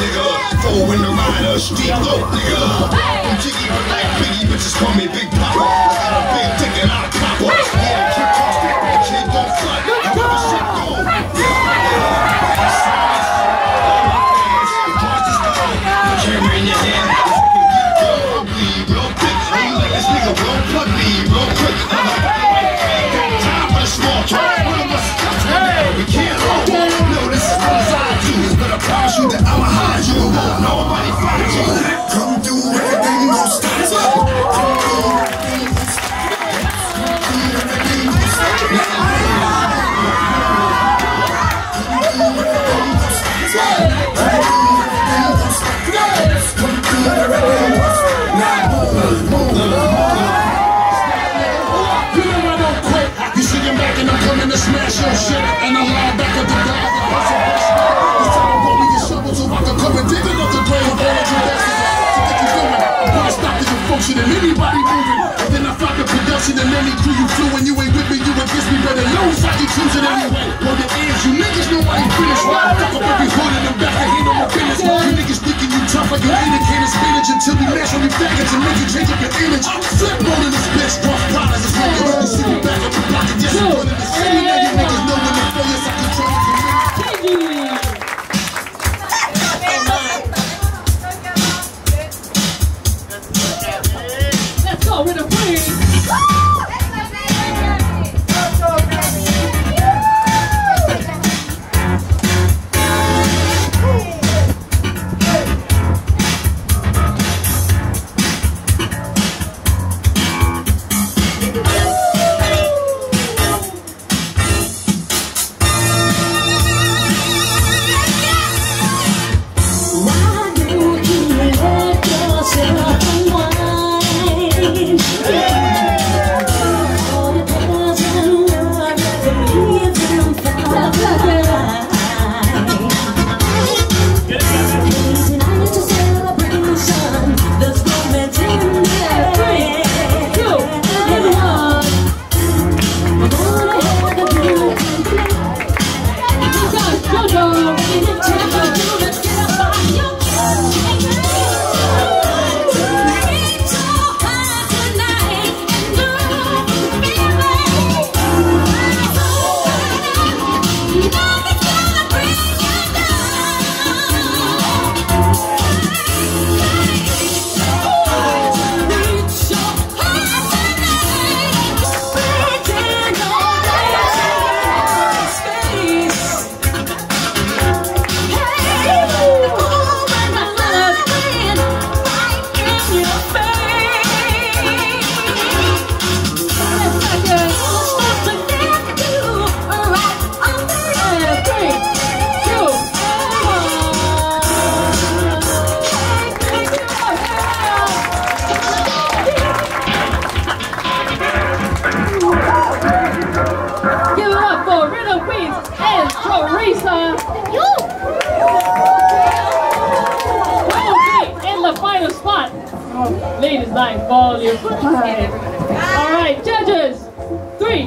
nigga. Four in the rider, street low, nigga. I'm jiggy but like Biggie, bitches call me Big Papa. I got a big ticket, I'll cop up. Yeah. sense in every way. Well, it is. You niggas know I ain't finished. Why I fuck up every hood in the back? I handle my business. You niggas thinking you tough like an indicator spinach until you mash on your back And to make you change up your image. I'm flip mode in this bitch. Rough products is making you see me back up the block and yes, I'm running this All right, judges, three.